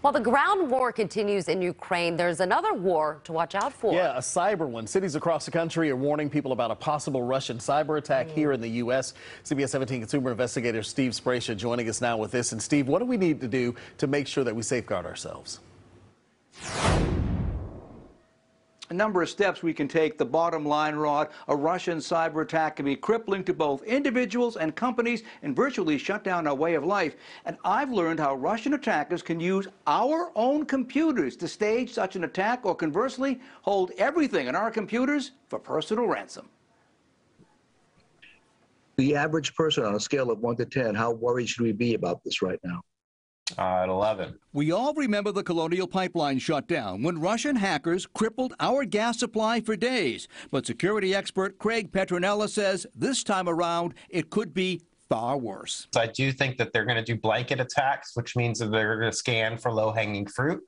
While the ground war continues in Ukraine, there's another war to watch out for. Yeah, a cyber one. Cities across the country are warning people about a possible Russian cyber attack mm. here in the U.S. CBS 17 consumer investigator Steve Sbraccia joining us now with this. And Steve, what do we need to do to make sure that we safeguard ourselves? A number of steps we can take. The bottom line, Rod, a Russian cyber attack can be crippling to both individuals and companies and virtually shut down our way of life. And I've learned how Russian attackers can use our own computers to stage such an attack or conversely hold everything on our computers for personal ransom. The average person on a scale of 1 to 10, how worried should we be about this right now? Uh, at 11. We all remember the Colonial Pipeline shutdown when Russian hackers crippled our gas supply for days. But security expert Craig Petronella says this time around it could be far worse. I do think that they're going to do blanket attacks, which means that they're going to scan for low hanging fruit.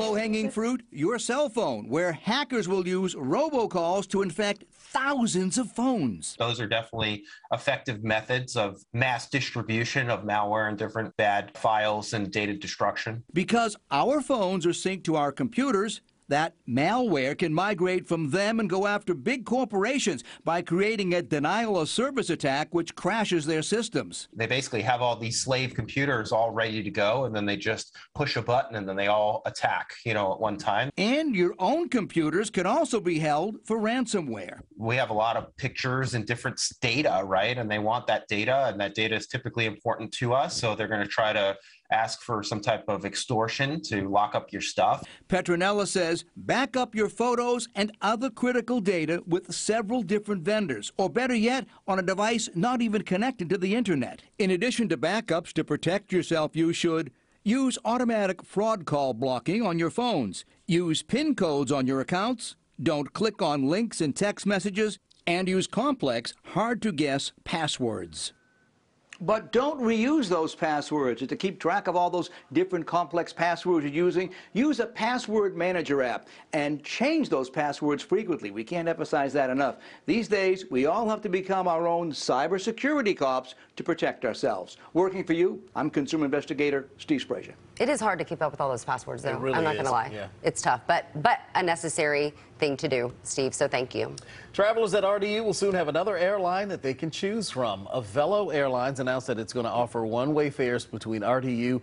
One low hanging fruit, your cell phone, where hackers will use robocalls to infect thousands of phones. Those are definitely effective methods of mass distribution of malware and different bad files and data destruction. Because our phones are synced to our computers, that malware can migrate from them and go after big corporations by creating a denial of service attack which crashes their systems. They basically have all these slave computers all ready to go and then they just push a button and then they all attack, you know, at one time. And your own computers can also be held for ransomware. We have a lot of pictures and different data, right? And they want that data and that data is typically important to us, so they're going to try to ask for some type of extortion to lock up your stuff. Petronella says back up your photos and other critical data with several different vendors, or better yet, on a device not even connected to the internet. In addition to backups to protect yourself, you should use automatic fraud call blocking on your phones, use PIN codes on your accounts, don't click on links in text messages, and use complex, hard to guess passwords. But don't reuse those passwords. To keep track of all those different complex passwords you're using, use a password manager app and change those passwords frequently. We can't emphasize that enough. These days, we all have to become our own cybersecurity cops to protect ourselves. Working for you, I'm consumer investigator Steve Sbraccia. It is hard to keep up with all those passwords, though. Really I'm not going to lie. Yeah. It's tough, but but a necessary thing to do, Steve. So thank you. Travelers at RDU will soon have another airline that they can choose from. Avelo Airlines announced that it's going to offer one-way fares between RDU